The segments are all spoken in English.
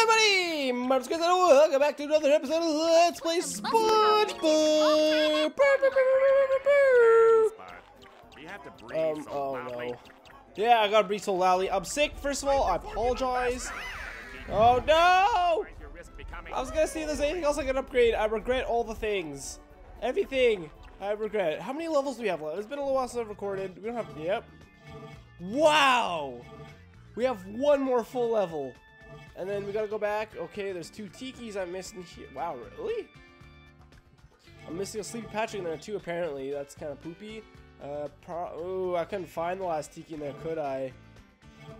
everybody! Marcus Guys, welcome back to another episode of Let's Play SpongeBob! You have to breathe Um, oh no. Yeah, I gotta breathe so loudly. I'm sick, first of all, I apologize. Oh no! Raise your risk becoming I was gonna see if there's anything else I can upgrade. I regret all the things. Everything. I regret. How many levels do we have left? It's been a little while since I've recorded. We don't have. Yep. Wow! We have one more full level. And then we gotta go back. Okay, there's two tikis I'm missing here. Wow, really? I'm missing a Sleepy Patrick in there too, apparently. That's kind of poopy. Uh, Ooh, I couldn't find the last tiki in there, could I?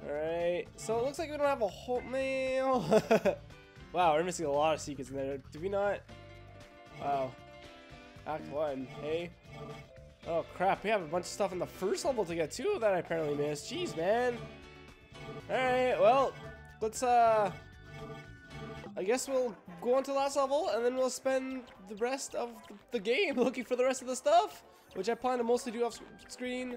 Alright, so it looks like we don't have a whole mail. wow, we're missing a lot of secrets in there. Did we not? Wow. Act 1, hey? Oh crap, we have a bunch of stuff in the first level to get too that I apparently missed. Jeez, man. Alright, well, let's, uh... I guess we'll go on to the last level, and then we'll spend the rest of the game looking for the rest of the stuff, which I plan to mostly do off sc- screen.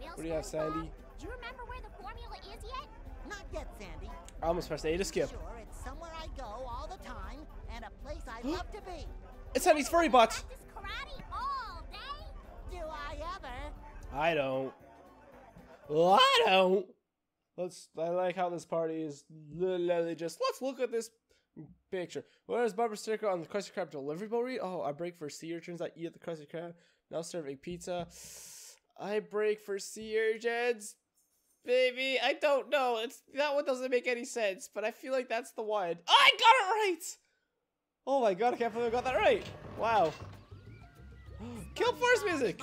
What do you have, Sandy? Do you remember where the formula is yet? Not yet, Sandy. I almost pressed A to skip. Sure, it's somewhere I go all the time and a place I love to be. It's Sandy's furry butt! Karate all day. Do I ever? I don't. Well, I don't. Let's. I like how this party is literally just. Let's look at this picture. Where is Barbara sticker on the Krusty Krab delivery boy? Oh, I break for sea urchins. I eat at the Krusty Krab. Now serving pizza. I break for sea urchins. Baby, I don't know. It's that one doesn't make any sense, but I feel like that's the one. Oh, I got it right. Oh my god, I can't believe I got that right. Wow. Kill force music.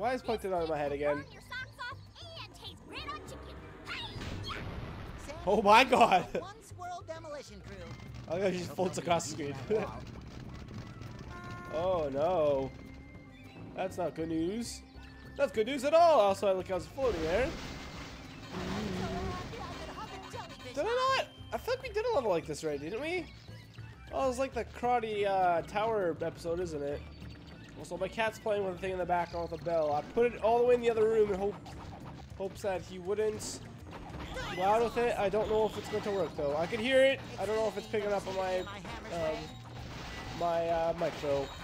Why is pointed out of my head again? Burn your socks off and taste red hot chicken. Hey! Sandy, Oh my god! One squirrel demolition crew. I think she just floats across the screen. oh no. That's not good news. That's good news at all. Also, I look I was floating there. Did I not? I feel like we did a level like this right, didn't we? Oh, it's like the karate uh, tower episode, isn't it? Also, my cat's playing with a thing in the background with a bell. I put it all the way in the other room and hope hopes that he wouldn't go out with it. I don't know if it's going to work though. I can hear it. I don't know if it's picking up on my um, my uh.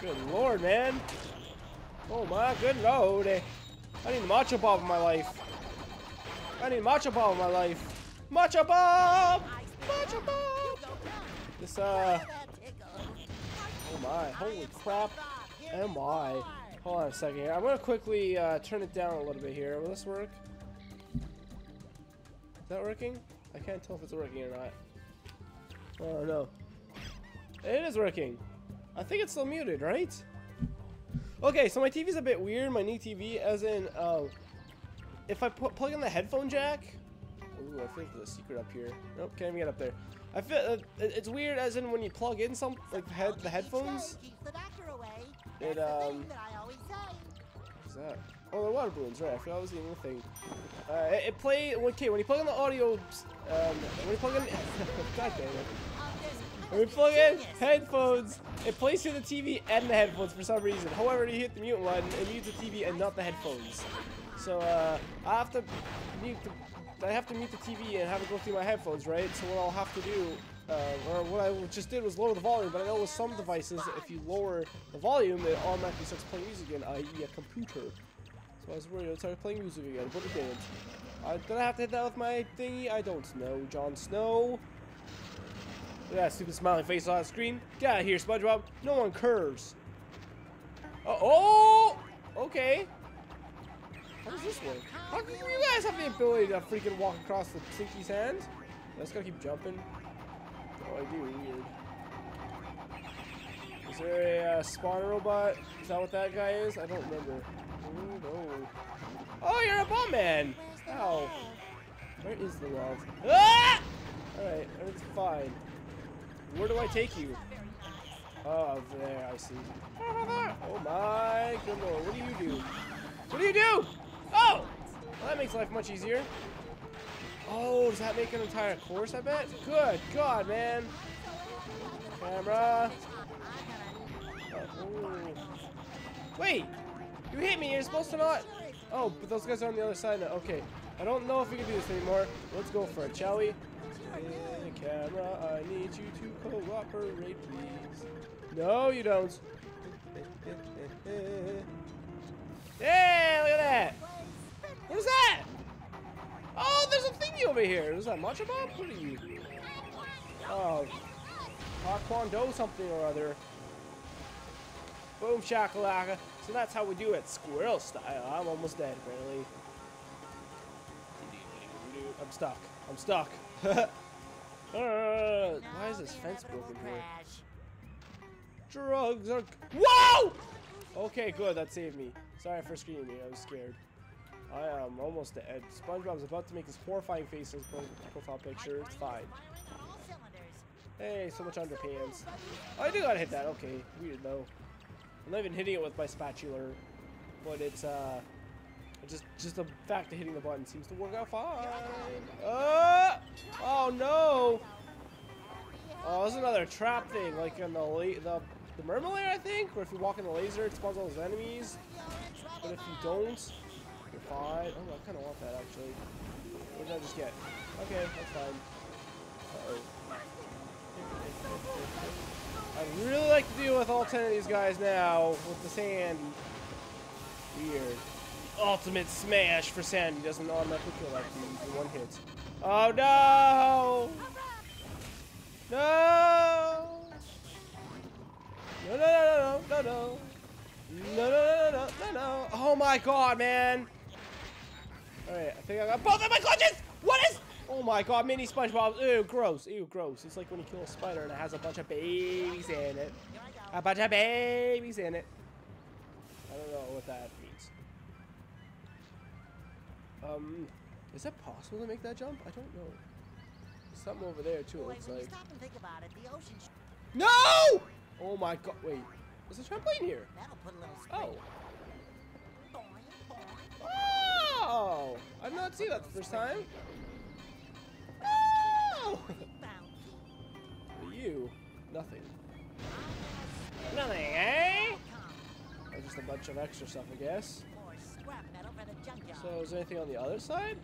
Good lord, man. Oh my good lord. I need Macho Bob in my life. I need Macho Bob in my life. Macho Bob! Macho Bob! This, uh, oh my, holy crap. Oh my. Hold on a second here. I'm gonna quickly uh, turn it down a little bit here. Will this work? Is that working? I can't tell if it's working or not. Oh no. It is working. I think it's still muted, right? Okay, so my TV's a bit weird, my new TV, as in, uh, if I pu- plug in the headphone jack, ooh, I think there's a secret up here. Nope, can't even get up there. I feel uh, it's weird, as in when you plug in some like the head the headphones. It, um. What's that? Oh, the water balloons, right? I forgot was the thing. Uh, it, it play okay when you plug in the audio. Um, when you plug in, God damn it. When we plug in headphones, it plays through the TV and the headphones for some reason. However, you hit the mute button, it mutes the TV and not the headphones. So uh, I have to mute the, I have to mute the TV and have it go through my headphones, right? So what I'll have to do, uh, or what I just did was lower the volume. But I know with some devices, if you lower the volume, it automatically starts playing music again, i.e. a computer. So I was worried it would start playing music again, but it didn't. Uh, did I have to hit that with my thingy? I don't know. Jon Snow. That stupid smiling face on the screen. Get out of here, SpongeBob. No one curves. Uh, oh! Okay. How does this work? How do you guys have the ability to freaking walk across the Tinky's hand? I just gotta keep jumping. Oh, I do. Weird. Is there a uh, spawner robot? Is that what that guy is? I don't remember. Oh, no. Oh, you're a bomb man! Ow. Where is the love? Ah! Alright, everything's fine. Where do I take you? Oh, there, I see. Oh my good lord, what do you do? What do you do? Well, that makes life much easier. Oh, does that make an entire course, I bet? Good God, man. Camera. Oh. Wait! You hit me, you're supposed to not... Oh, but those guys are on the other side now. Okay. I don't know if we can do this anymore. Let's go for it, shall we? Hey, camera, I need you to cooperate, please. No, you don't. Hey, look at that. What is that? Oh, there's a thingy over here. Is that Macho Bomb? What are you? Oh, Taekwondo something or other. Boom shakalaka. So that's how we do it, squirrel style. I'm almost dead, apparently. I'm stuck. I'm stuck. Uh, why is this fence broken here? Drugs are. Whoa! Okay, good. That saved me. Sorry for screaming. I was scared. I am almost dead. SpongeBob's about to make his horrifying face in his profile picture. It's fine. Hey, so much underpants. Oh, I do gotta hit that. Okay, weird though. I'm not even hitting it with my spatula, but it's uh, just just the fact of hitting the button seems to work out fine. Uh, oh no! Oh, there's another trap thing, like in the the the Mermalair, I think, where if you walk in the laser, it spawns all those enemies. But if you don't, you're fine. Oh, I kind of want that actually. What did I just get? Okay, that's fine. Uh oh. I'd really like to deal with all 10 of these guys now with the sand. Weird. Ultimate smash for Sandy doesn't automatically kill dude in one hit. Oh no! No! No, no, no, no, no, no. No, no, no, no, no, no. Oh my god, man. Alright, I think I got both of my clutches! What is... Oh my god, mini SpongeBob. Ew, gross. Ew, gross. It's like when you kill a spider and it has a bunch of babies in it. A bunch of babies in it. I don't know what that means. Um, is it possible to make that jump? I don't know. There's something over there too, it Boy, looks like. stop and think about it, the ocean No! Oh my god, wait. There's a trampoline here. that'll put a little spring. Oh. Oh! I did not see that the first time. Oh! You, nothing. Nothing, eh? Just a bunch of extra stuff, I guess. More scrap metal for the junkyard. So, is there anything on the other side?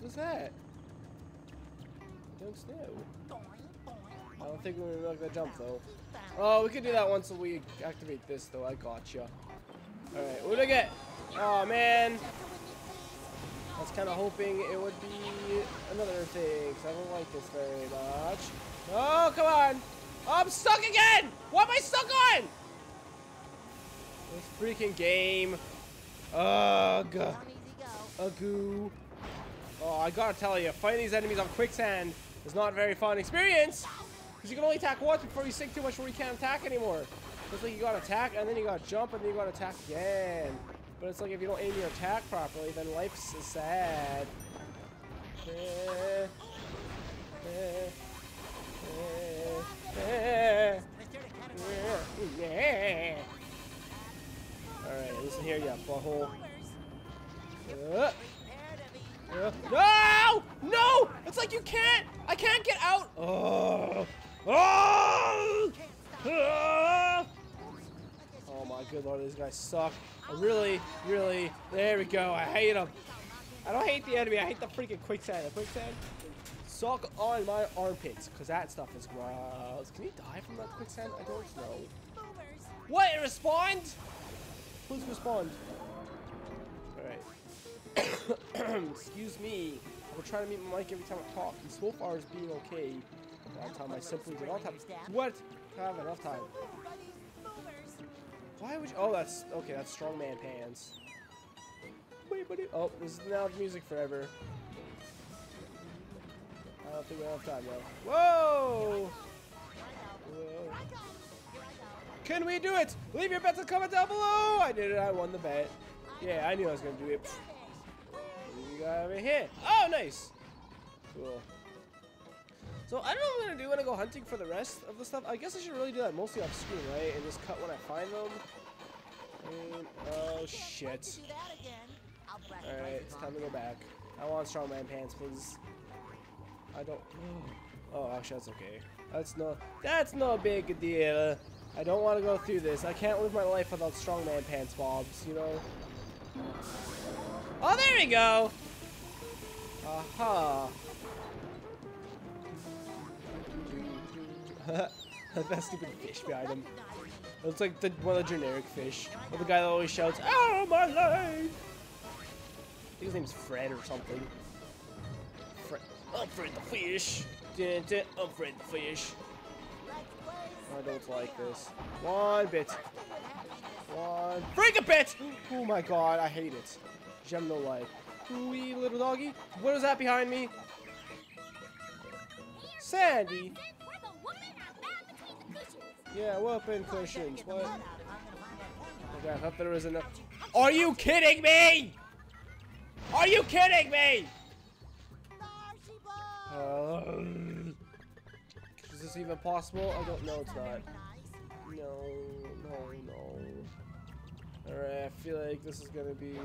What's that? I don't know. I don't think we're gonna make that jump though. Oh, we can do that once we activate this though. I gotcha. Alright, what did I get? Oh man. I was kind of hoping it would be another thing, 'cause I don't like this very much. Oh, come on! Oh, I'm stuck again! What am I stuck on? This freaking game. Ugh. Go. Oh, I gotta tell you, fighting these enemies on quicksand is not a very fun experience. Because you can only attack once before you sink too much where you can't attack anymore. It's like you gotta attack, and then you gotta jump, and then you gotta attack again. But it's like if you don't aim your attack properly, then life's sad. Eh. Alright, listen here, you butthole. Uh, uh, no! No! It's like you can't! I can't get out! Oh! Oh! Oh my good lord, these guys suck. I really, really, there we go. I hate them. I don't hate the enemy, I hate the freaking quicksand. The quicksand suck on my armpits, because that stuff is gross. Can you die from that quicksand? I don't know. What? Respond? Please respond. Alright. Excuse me. I will try to mute my mic every time I talk, and so far it's being okay. That time I simply did not have what? Have enough time. Why would you? Oh, that's okay. That's strongman pants. Oh, this is now music forever. I don't think we have time though. Whoa! Whoa. Can we do it? Leave your bets and comment down below. I did it. I won the bet. Yeah, I knew I was gonna do it. You got over here. Oh, nice. Cool. So I don't know what I'm gonna do when I go hunting for the rest of the stuff. I guess I should really do that mostly off screen, right? And just cut when I find them. And, oh shit. Do that again. I'll brack the All right, prices it's time to go back. I want strongman pants, please. I don't. Oh, oh, actually, that's okay. That's no. That's no big deal. I don't want to go through this. I can't live my life without strongman pants, Bobs. You know. Oh, there we go. Aha. That stupid fish behind him. It looks like the one of the generic fish. Or the guy that always shouts, "Oh my leg!" I think his name's Fred or something. Fred. I'm Fred the fish. I'm Fred the fish. I don't like this. One bit. One. Break a bit! Oh my god, I hate it. Gem no life. Wee little doggy. What is that behind me? Sandy. Yeah, whooping cushions. What? Okay, I thought there was enough. Are you kidding me? Are you kidding me? Um, is this even possible? I don't know. It's not. No, no, no. Alright, I feel like this is gonna be.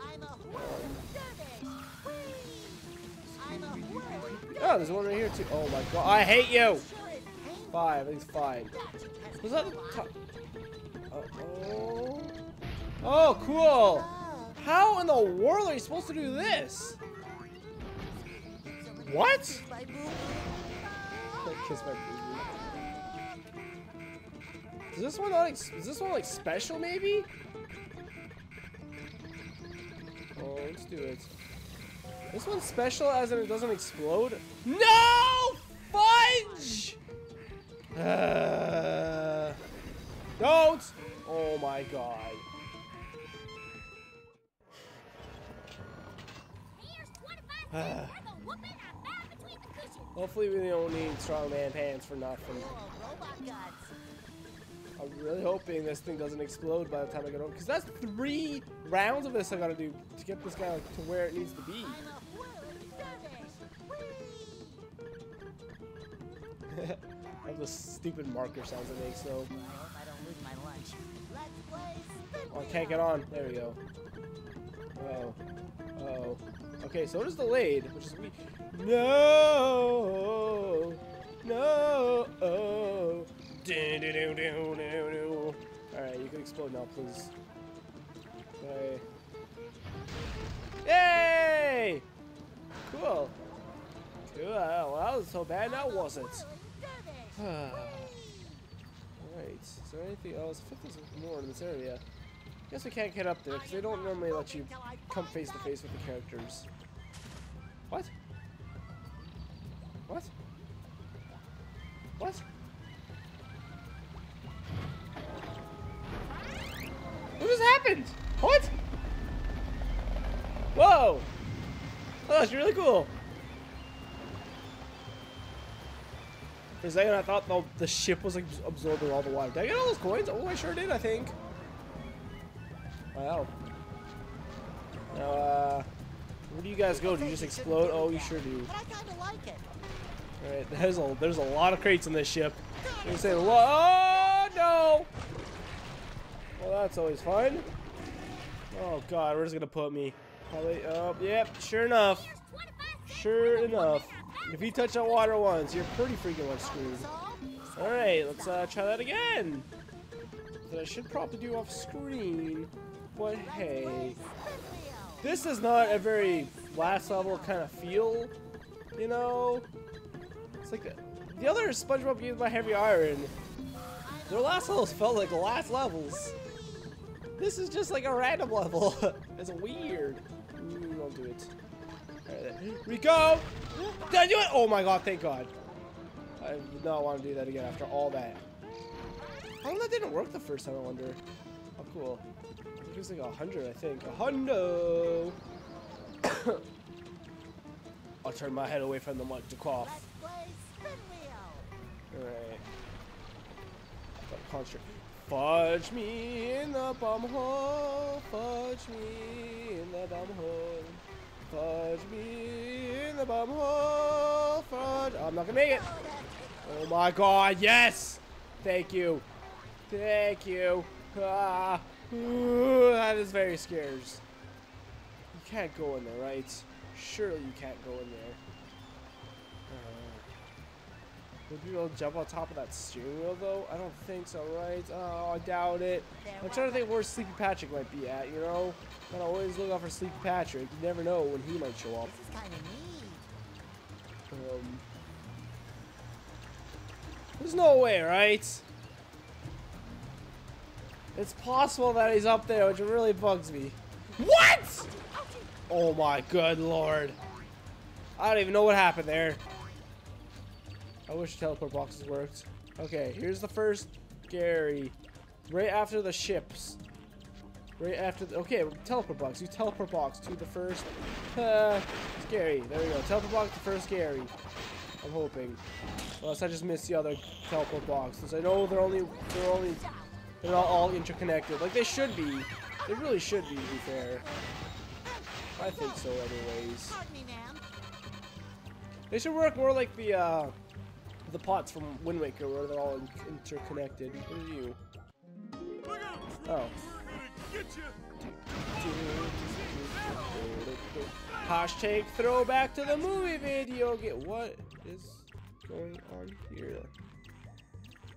I'm a whirling dervish. Oh, there's one right here too. Oh my god, I hate you! Five, I think it's fine. Was that? Uh oh. Oh, cool! How in the world are you supposed to do this? What? Kiss my. Is this one like? Is this one like special maybe? Oh, let's do it. This one's special as in it doesn't explode. No fudge! Uh, don't! Oh my god. Here's 25 cents for the woman I found between the cushions. Hopefully we don't need strongman pants for nothing. Oh, robot. I'm really hoping this thing doesn't explode by the time I get over. Because that's three rounds of this I gotta do to get this guy to where it needs to be. I the stupid marker sounds it makes though. I hope I don't lose my lunch. Let's play Oh, I can't get on. There we go. Oh. Oh. Okay, so does the Lade, which is we. No! No! Oh! Do, do, do, do, do, do. Alright, you can explode now, please. Okay. Yay! Cool. Cool. Well, that was so bad now, was it? dervish. Alright, is there anything else? I think there's more in this area. I Guess we can't get up there because they don't normally let you come face to face with the characters. What? What? What? What just happened? What? Whoa! Oh, that's really cool. For a second, I thought the, the ship was like absorbing all the water. Did I get all those coins? Oh, I sure did, I think. Wow. Now, uh, where do you guys go? Do you just explode? Oh, you sure do. But I kind of like it. All right, there's a there's a lot of crates in this ship. You say, oh no! Well, that's always fun. Oh God, where's it gonna put me? Probably. Oh, yep. Sure enough. Here's 25 cents Sure for the woman enough. If you touch that water once, you're pretty freaking much screwed. All right, let's uh, try that again. That I should probably do off screen, but hey, this is not a very last level kind of feel, you know. It's like the, the other SpongeBob games by Heavy Iron. Their last levels felt like last levels. This is just like a random level. it's weird. Ooh, don't do it. Go. Did I do it? Oh my god, thank god. I would not want to do that again after all that. How come that didn't work the first time, I wonder? Oh, cool. It was like a hundred, I think. A hundo! I'll turn my head away from the mic to cough. Let's play spin wheel. Alright. Got concentrate. Fudge me in the bum hole. Fudge me in the bum hole. Fudge me in the bum hole. Fudge. I'm not gonna make it. Oh my god, yes! Thank you. Thank you. Ah. Ooh, that is very scary. You can't go in there, right? Surely you can't go in there. Uh, Would you be able to jump on top of that steering wheel though? I don't think so, right? Oh, I doubt it. I'm trying to think where Sleepy Patrick might be at, you know? Gotta always look out for Sleepy Patrick. You never know when he might show up. This is kind of neat. Um, there's no way, right? It's possible that he's up there, which really bugs me. What? Oh my good lord. I don't even know what happened there. I wish teleport boxes worked. Okay, here's the first Gary. Right after the ships. Right after the, okay, teleport box. You teleport box to the first uh, Gary. There we go. Teleport box to first scary. I'm hoping. Unless I just missed the other teleport boxes. I know they're only they're only they're not all interconnected. Like they should be. They really should be, to be fair. I think so anyways. Pardon me, ma'am. They should work more like the uh the pots from Wind Waker where they're all in interconnected. What are you? Oh. Hashtag throwback to the movie video. Get what is going on here?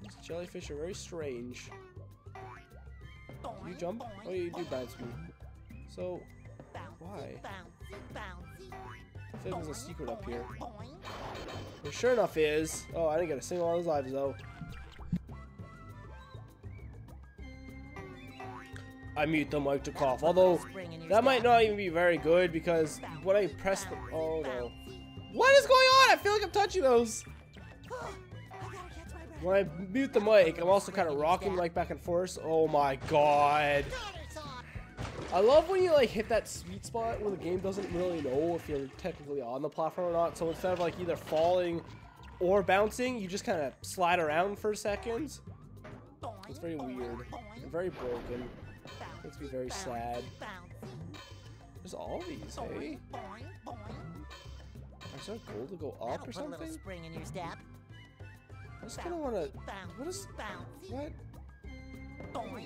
These jellyfish are very strange. You jump? Oh, you do bounce me. So, Why? I feel like there's a secret up here. There sure enough is. Oh, I didn't get a single one of those lives though. I mute the mic to cough. Although that might not even be very good because when I press the oh no. What is going on? I feel like I'm touching those. When I mute the mic, I'm also kind of rocking mic back and forth. Oh my god. I love when you like hit that sweet spot where the game doesn't really know if you're technically on the platform or not. So instead of like either falling or bouncing, you just kind of slide around for seconds. It's very weird very broken. Makes me very sad. There's all these, hey? Is there a goal to go That'll up or put a little something? spring in your step. I just kind of want to. What is what?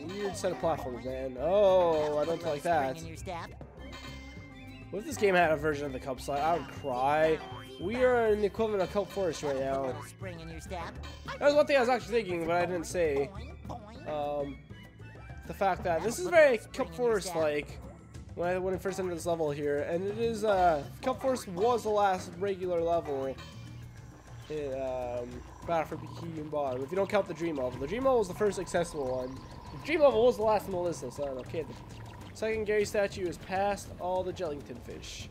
Weird set of platforms, man. Oh, I don't like that. spring in your step. What if this game had a version of the Kelp slide? I would cry. We are in the equivalent of Kelp Forest right That'll put a now. little spring in your step. That was one thing I was actually thinking, but I didn't say. Um, the fact that this is very Kelp Forest like when I when I first entered this level here, and it is uh Kelp Forest was the last regular level in um, Battle for Bikini and Bottom. If you don't count the Dream level, the Dream level was the first accessible one. The Dream level was the last on the list, so I don't know. Okay, the second Gary statue is past all the Jellington fish.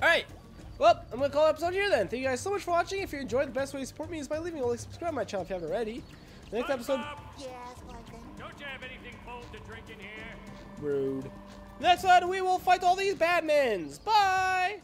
All right. Well, I'm gonna call the episode here then. Thank you guys so much for watching. If you enjoyed, the best way to support me is by leaving a like, subscribe to my channel if you haven't already. The next episode, you have anything cold to drink in here? Rude. Next one, we will fight all these badmans. Bye!